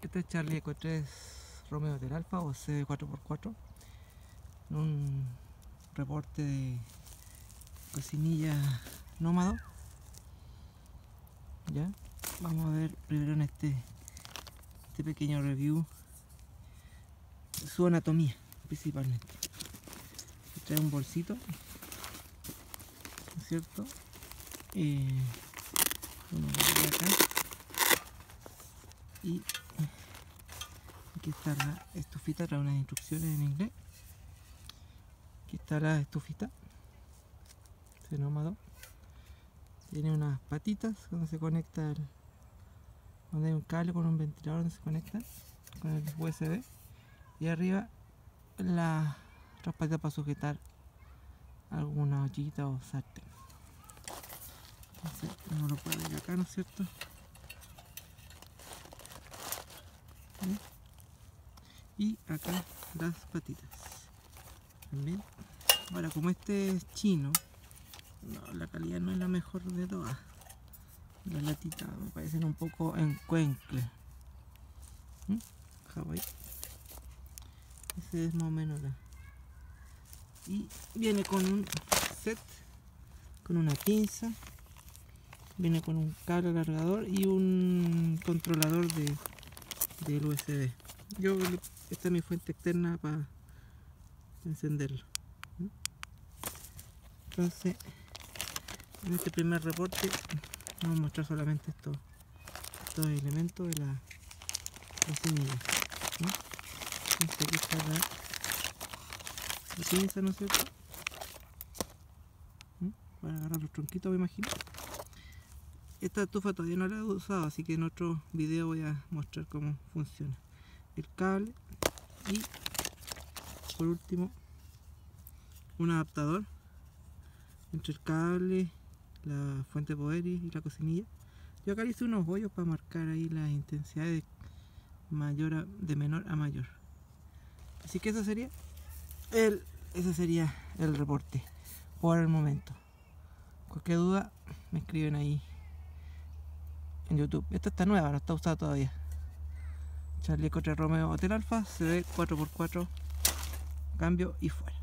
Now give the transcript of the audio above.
Este es Charlie Eco 3 Romeo del Alfa o C4x4 un reporte de cocinilla nómado. Ya vamos a ver primero en este este pequeño review su anatomía principalmente. Trae un bolsito ¿no es cierto? Eh, y aquí está la estufita, trae unas instrucciones en inglés. Aquí está la estufita. Fenómeno tiene unas patitas donde se conecta donde hay un cable con un ventilador donde se conecta con el USB y arriba las otras para sujetar alguna ollita o sartén. Entonces no lo puedo ver acá, ¿no es cierto? Y acá las patitas. También ahora como este es chino no, la calidad no es la mejor de todas. Las latitas me parecen un poco encuencle. ¿Mm? Hawaii ese es más o menos la y viene con un set con una pinza. Viene con un cable cargador y un controlador de del USB. Yo, esta es mi fuente externa para encenderlo. Entonces, en este primer reporte vamos a mostrar solamente estos, elementos de la cocinilla. Entonces aquí está la pinza, ¿no es cierto? Para agarrar los tronquitos, me imagino esta estufa todavía no la he usado así que en otro video voy a mostrar cómo funciona el cable y por último un adaptador entre el cable la fuente de poder y la cocinilla yo acá hice unos hoyos para marcar ahí las intensidades de, mayor de menor a mayor así que eso sería el ese sería el reporte por el momento cualquier duda me escriben ahí en YouTube. Esta está nueva, no está usada todavía. Charlie contra Romeo Hotel Alfa, se ve 4x4, cambio y fuera.